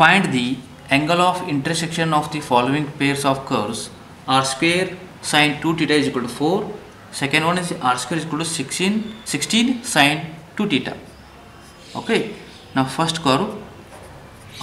Find the angle of intersection of the following pairs of curves r square sine 2 theta is equal to 4. Second one is r square is equal to 16, 16 sine 2 theta. Okay. Now first curve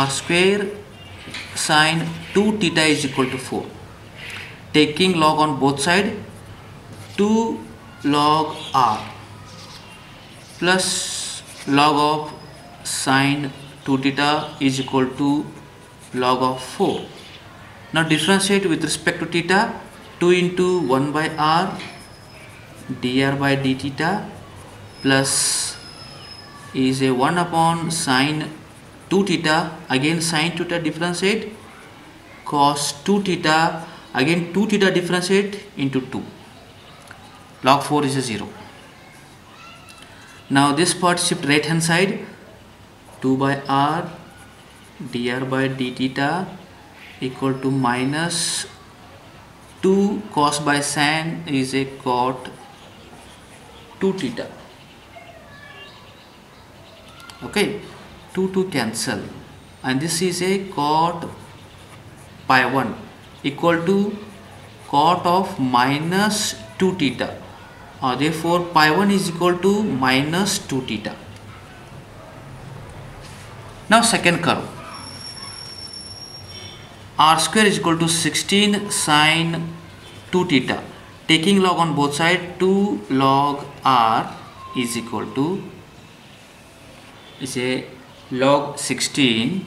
r square sine 2 theta is equal to 4. Taking log on both side 2 log r plus log of sine 2 theta is equal to log of 4. Now differentiate with respect to theta 2 into 1 by r dr by d theta plus is a 1 upon sine 2 theta again sine theta differentiate cos 2 theta again 2 theta differentiate into 2 log 4 is a 0 now this part shift right hand side 2 by r dr by d theta equal to minus 2 cos by sin is a cot 2 theta. Okay 2 to cancel. And this is a cot pi 1 equal to cot of minus 2 theta. Uh, therefore pi 1 is equal to minus 2 theta now second curve. R square is equal to 16 sine 2 theta. Taking log on both side 2 log r is equal to is a log 16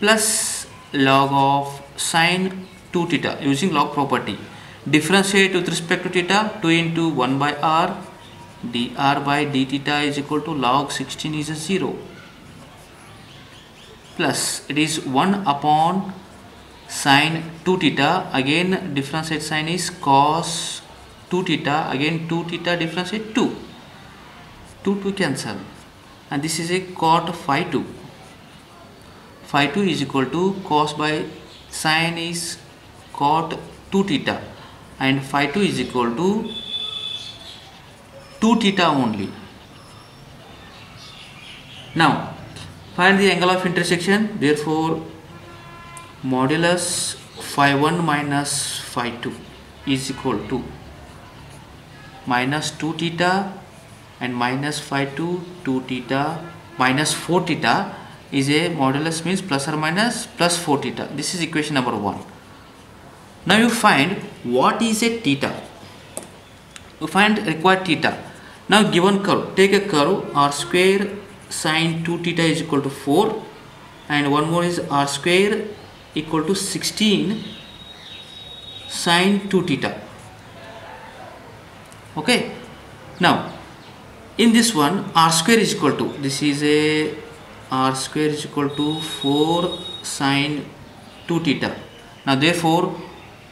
plus log of sine 2 theta using log property. Differentiate with respect to theta 2 into 1 by r dr by d theta is equal to log 16 is a 0 plus it is 1 upon sine 2 theta. Again differentiate sine is cos 2 theta. Again 2 theta differentiate 2 2 to cancel. And this is a cot phi 2 phi 2 is equal to cos by sine is cot 2 theta. And phi 2 is equal to 2 theta only. Now find the angle of intersection. Therefore modulus phi 1 minus phi 2 is equal to minus 2 theta and minus phi 2 2 theta minus 4 theta is a modulus means plus or minus plus 4 theta. This is equation number 1 now you find what is a theta. You find required theta. Now given curve. Take a curve r square sine 2 theta is equal to 4 and one more is r square equal to 16 sine 2 theta. Okay? Now in this one r square is equal to this is a r square is equal to 4 sine 2 theta. Now therefore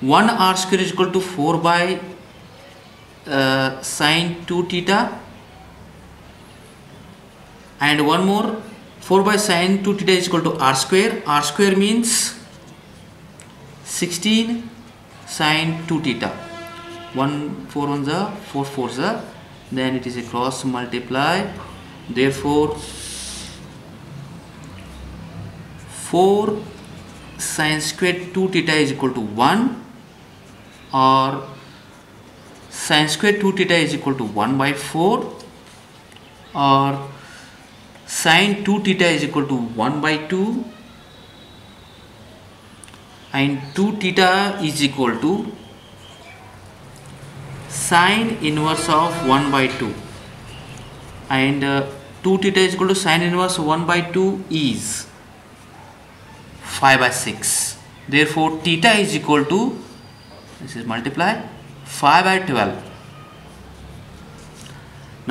1 r square is equal to 4 by uh, sine 2 theta and one more 4 by sine 2 theta is equal to r square. R square means 16 sine 2 theta. 1 4 on the 4 4 the then it is a cross multiply. Therefore 4 sine square 2 theta is equal to 1 or sine square 2 theta is equal to 1 by 4 or sine 2 theta is equal to 1 by 2 and 2 theta is equal to sine inverse of 1 by 2 and uh, 2 theta is equal to sine inverse 1 by 2 is 5 by 6 therefore theta is equal to this is multiply 5 by 12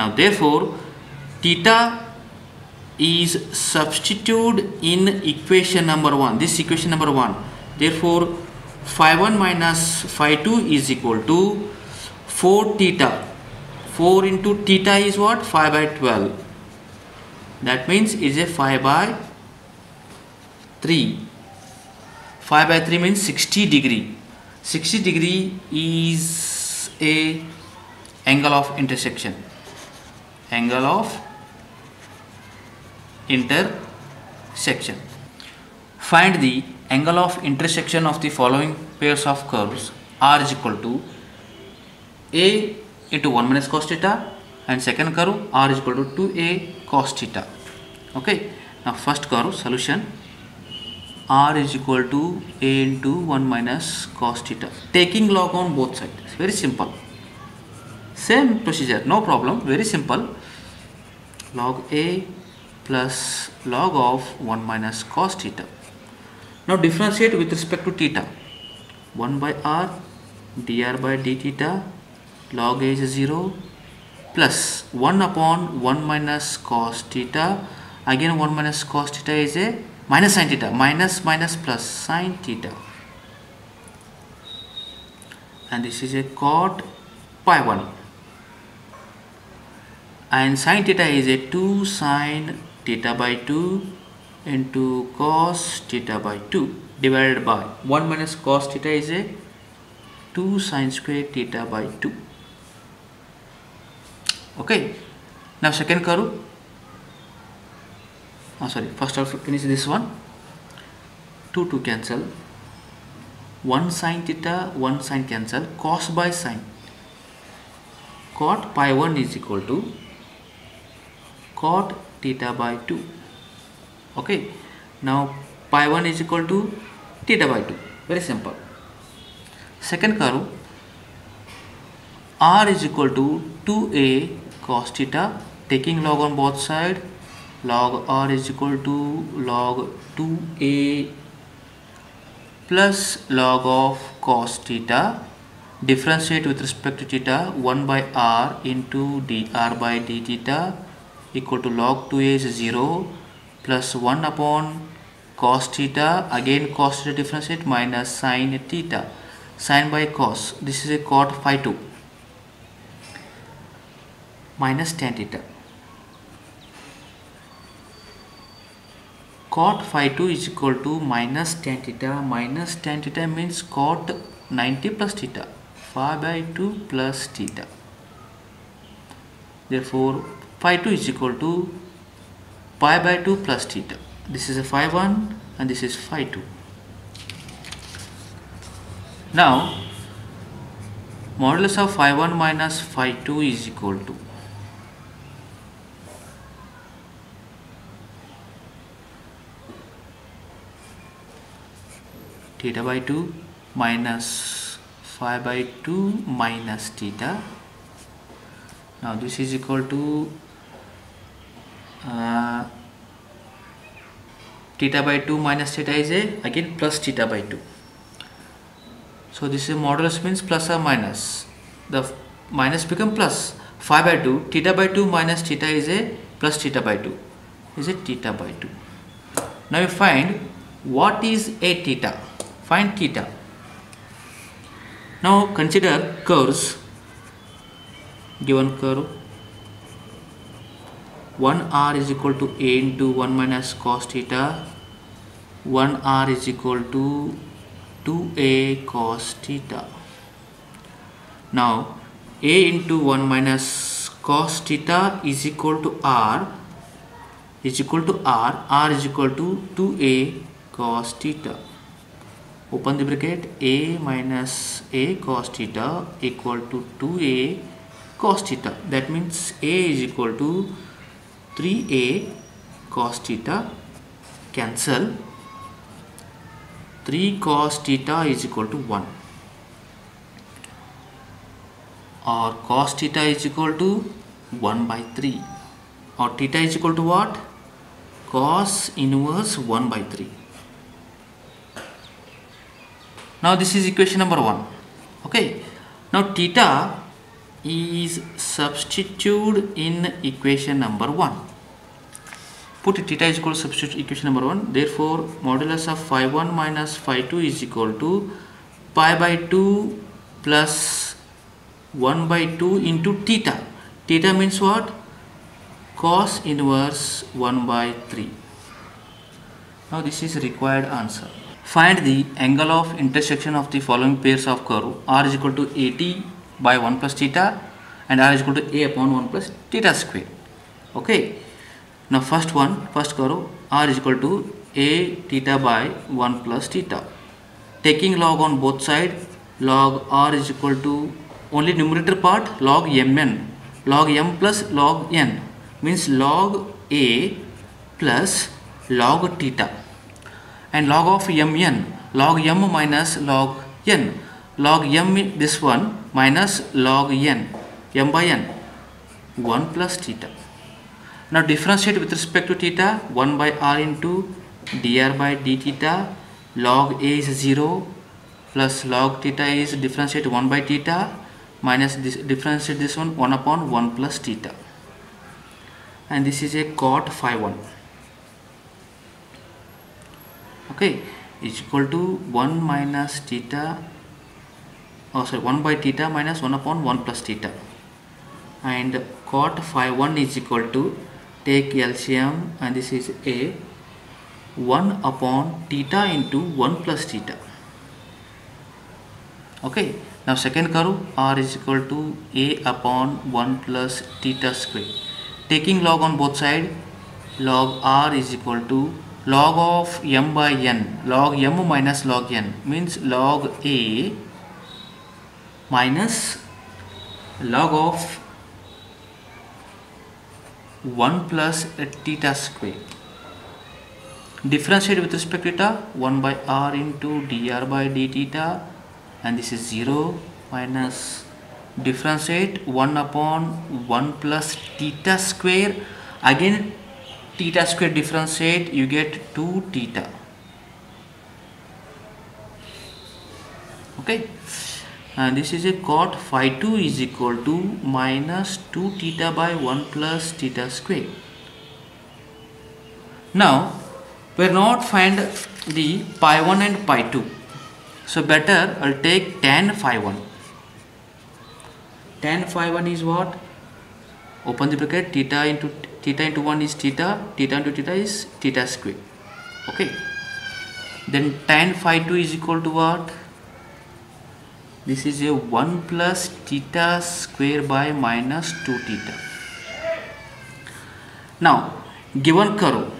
now therefore theta is substituted in equation number 1 this equation number 1 therefore phi 1 minus phi 2 is equal to 4 theta. 4 into theta is what? 5 by 12 that means is a 5 by 3 5 by 3 means 60 degree. 60 degree is a angle of intersection. Angle of section. Find the angle of intersection of the following pairs of curves. R is equal to a into 1 minus cos theta and second curve r is equal to 2a cos theta. Okay. Now first curve solution. R is equal to a into 1 minus cos theta. Taking log on both sides. Very simple. Same procedure no problem. Very simple. Log a plus log of 1 minus cos theta. Now differentiate with respect to theta. 1 by r dr by d theta log is 0 plus 1 upon 1 minus cos theta. Again 1 minus cos theta is a minus sin theta minus minus plus sin theta. And this is a cot pi 1 and sin theta is a 2 sin theta by 2 into cos theta by 2 divided by 1 minus cos theta is a 2 sin square theta by 2 okay now second curve oh sorry first I'll finish this one 2 to cancel 1 sin theta 1 sin cancel cos by sin cot pi 1 is equal to cot theta by 2 okay? Now pi 1 is equal to theta by 2 very simple. Second curve. R is equal to 2a cos theta. Taking log on both side. Log r is equal to log 2a plus log of cos theta. Differentiate with respect to theta. 1 by r into dr by d theta equal to log 2a is 0 plus 1 upon cos theta. Again cos theta differentiate minus sin theta. Sin by cos. This is a cot phi 2 minus tan theta. Cot phi 2 is equal to minus tan theta. Minus tan theta means cot 90 plus theta. Phi by 2 plus theta. Therefore phi 2 is equal to pi by 2 plus theta. This is a phi 1 and this is phi 2 now modulus of phi 1 minus phi 2 is equal to theta by 2 minus phi by 2 minus theta. Now this is equal to uh, theta by 2 minus theta is a again plus theta by 2 so this is modulus means plus or minus. The minus become plus. Phi by 2 theta by 2 minus theta is a plus theta by 2 is a theta by 2 now you find what is a theta? Find theta. Now consider curves. Given curve 1 r is equal to a into 1 minus cos theta. 1 r is equal to 2a cos theta. Now a into 1 minus cos theta is equal to r is equal to r r is equal to 2a cos theta. Open the bracket. A minus a cos theta equal to 2a cos theta. That means a is equal to three a cos theta cancel three cos theta is equal to one और cos theta is equal to one by three और theta is equal to what cos inverse one by three now this is equation number one okay now theta is substituted in equation number 1 put theta is equal to substitute equation number 1 therefore modulus of phi 1 minus phi 2 is equal to pi by 2 plus 1 by 2 into theta. Theta means what? Cos inverse 1 by 3 now this is required answer. Find the angle of intersection of the following pairs of curve. R is equal to 80 by 1 plus theta and r is equal to a upon 1 plus theta square. Okay? Now first one first curve r is equal to a theta by 1 plus theta. Taking log on both side log r is equal to only numerator part log mn. Log m plus log n means log a plus log theta. And log of mn log m minus log n. Log m this one minus log n m by n 1 plus theta. Now differentiate with respect to theta 1 by r into dr by d theta log a is 0 plus log theta is differentiate 1 by theta minus this differentiate this one 1 upon 1 plus theta. And this is a cot phi 1 okay is equal to 1 minus theta oh sorry 1 by theta minus 1 upon 1 plus theta. And cot phi 1 is equal to take LCM and this is a 1 upon theta into 1 plus theta. Okay now second curve r is equal to a upon 1 plus theta square. Taking log on both side log r is equal to log of m by n log m minus log n means log a minus log of 1 plus theta square. Differentiate with respect to theta 1 by r into dr by d theta and this is 0 minus differentiate 1 upon 1 plus theta square. Again theta square differentiate you get 2 theta. Okay and this is a cot phi 2 is equal to minus 2 theta by 1 plus theta square. Now we are not find the pi 1 and pi 2 so better I'll take tan phi 1 tan phi 1 is what? Open the bracket theta into theta into 1 is theta theta into theta is theta square. Okay. Then tan phi 2 is equal to what this is a 1 plus theta square by minus 2 theta. Now given curve.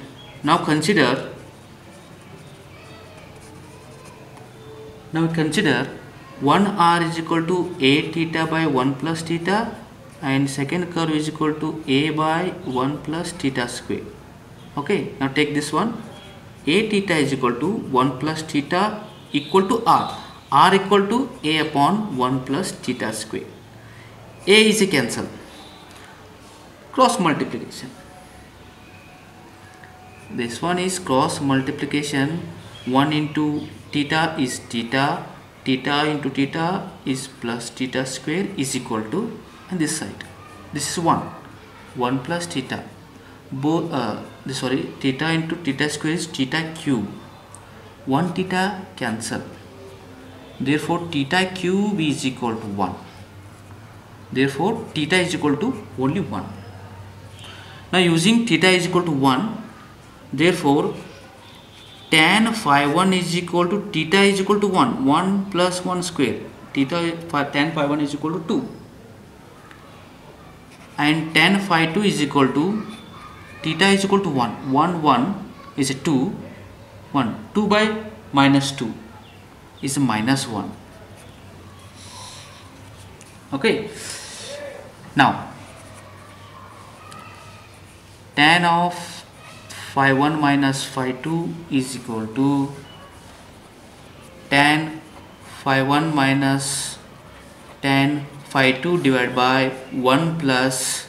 Now consider now consider 1 r is equal to a theta by 1 plus theta and second curve is equal to a by 1 plus theta square. Okay now take this one. A theta is equal to 1 plus theta equal to r r equal to a upon 1 plus theta square. A is a cancel cross multiplication. This one is cross multiplication. 1 into theta is theta. Theta into theta is plus theta square is equal to and this side. This is 1 1 plus theta. Both uh, sorry theta into theta square is theta cube. 1 theta cancel therefore theta cube is equal to 1 therefore theta is equal to only 1 now using theta is equal to 1 therefore tan phi 1 is equal to theta is equal to 1 1 plus 1 square. Theta tan phi 1 is equal to 2 and tan phi 2 is equal to theta is equal to 1 1 1 is a 2 1 2 by minus 2 is minus 1 okay. Now tan of phi 1 minus phi 2 is equal to tan phi 1 minus tan phi 2 divided by 1 plus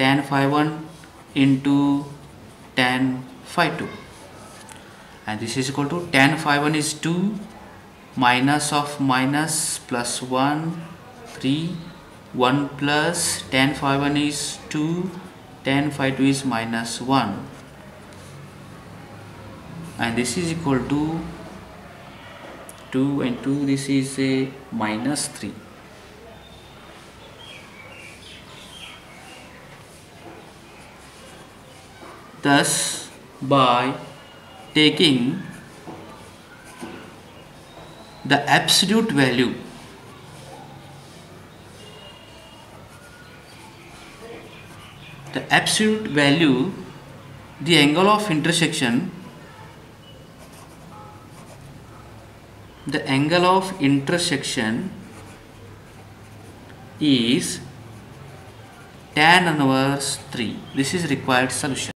tan phi 1 into tan phi 2 and this is equal to tan phi 1 is 2 minus of minus plus 1 3 1 plus tan phi 1 is 2 tan phi 2 is minus 1 and this is equal to 2 and 2 this is a minus 3 Thus, by taking the absolute value. The absolute value the angle of intersection the angle of intersection is tan inverse 3 this is required solution